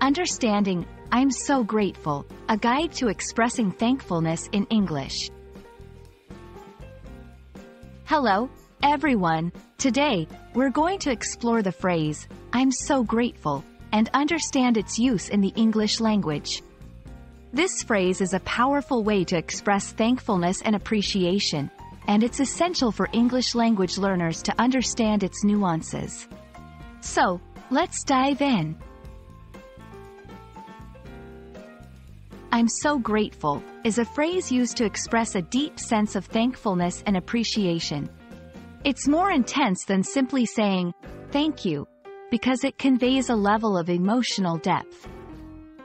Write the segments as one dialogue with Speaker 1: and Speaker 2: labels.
Speaker 1: Understanding, I'm so grateful, a guide to expressing thankfulness in English. Hello, everyone. Today, we're going to explore the phrase, I'm so grateful, and understand its use in the English language. This phrase is a powerful way to express thankfulness and appreciation, and it's essential for English language learners to understand its nuances. So, let's dive in. I'm so grateful is a phrase used to express a deep sense of thankfulness and appreciation. It's more intense than simply saying, thank you, because it conveys a level of emotional depth.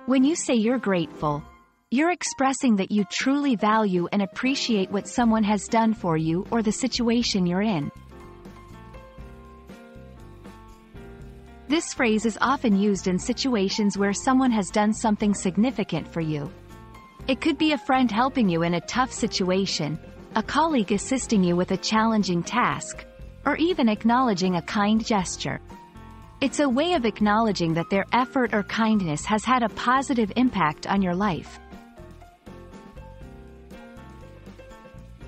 Speaker 1: When you say you're grateful, you're expressing that you truly value and appreciate what someone has done for you or the situation you're in. This phrase is often used in situations where someone has done something significant for you. It could be a friend helping you in a tough situation, a colleague assisting you with a challenging task, or even acknowledging a kind gesture. It's a way of acknowledging that their effort or kindness has had a positive impact on your life.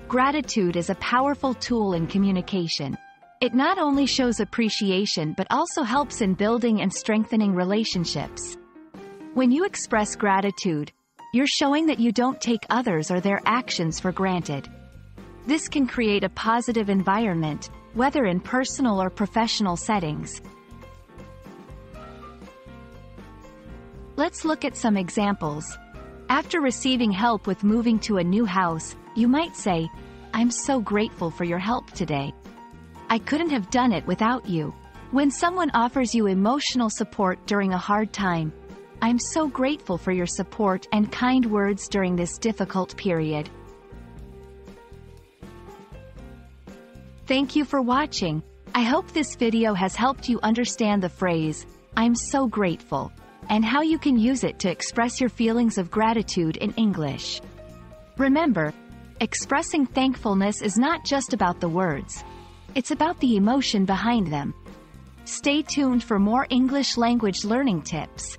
Speaker 1: Gratitude is a powerful tool in communication. It not only shows appreciation but also helps in building and strengthening relationships. When you express gratitude, you're showing that you don't take others or their actions for granted. This can create a positive environment, whether in personal or professional settings. Let's look at some examples. After receiving help with moving to a new house, you might say, I'm so grateful for your help today. I couldn't have done it without you. When someone offers you emotional support during a hard time, I'm so grateful for your support and kind words during this difficult period. Thank you for watching. I hope this video has helped you understand the phrase, I'm so grateful, and how you can use it to express your feelings of gratitude in English. Remember, Expressing thankfulness is not just about the words. It's about the emotion behind them. Stay tuned for more English language learning tips.